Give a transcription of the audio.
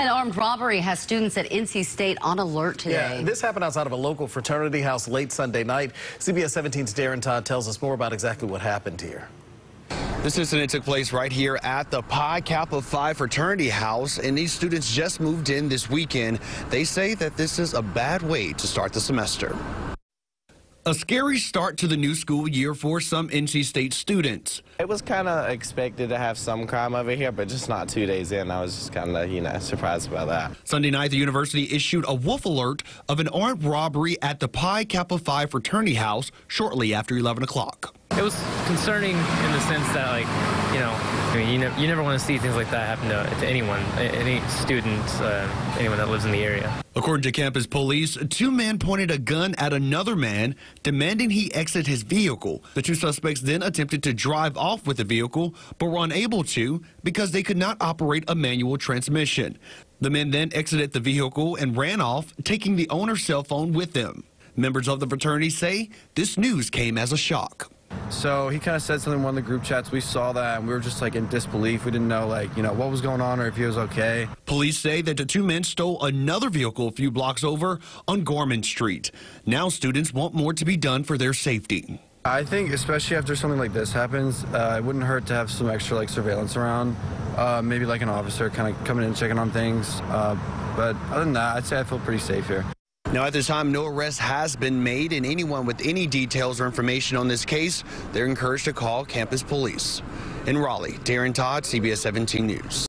An armed robbery has students at NC State on alert today. Yeah, this happened outside of a local fraternity house late Sunday night. CBS 17's Darren Todd tells us more about exactly what happened here. This incident took place right here at the Pi Kappa Phi fraternity house, and these students just moved in this weekend. They say that this is a bad way to start the semester. A scary start to the new school year for some NC State students. It was kind of expected to have some crime over here, but just not two days in. I was just kind of, you know, surprised by that. Sunday night, the university issued a wolf alert of an armed robbery at the Pi Kappa Phi fraternity house shortly after 11 o'clock. It was concerning in the sense that, like, you know, I mean, you, ne you never want to see things like that happen to, to anyone, any student, uh, anyone that lives in the area. According to campus police, two men pointed a gun at another man, demanding he exit his vehicle. The two suspects then attempted to drive off with the vehicle, but were unable to because they could not operate a manual transmission. The men then exited the vehicle and ran off, taking the owner's cell phone with them. Members of the fraternity say this news came as a shock. So he kind of said something in one of the group chats. We saw that and we were just like in disbelief. We didn't know like, you know, what was going on or if he was okay. Police say that the two men stole another vehicle a few blocks over on Gorman Street. Now students want more to be done for their safety. I think especially after something like this happens, uh, it wouldn't hurt to have some extra like surveillance around. Uh, maybe like an officer kind of coming in and checking on things. Uh, but other than that, I'd say I feel pretty safe here. Now, at this time, no arrest has been made, and anyone with any details or information on this case, they're encouraged to call campus police. In Raleigh, Darren Todd, CBS 17 News.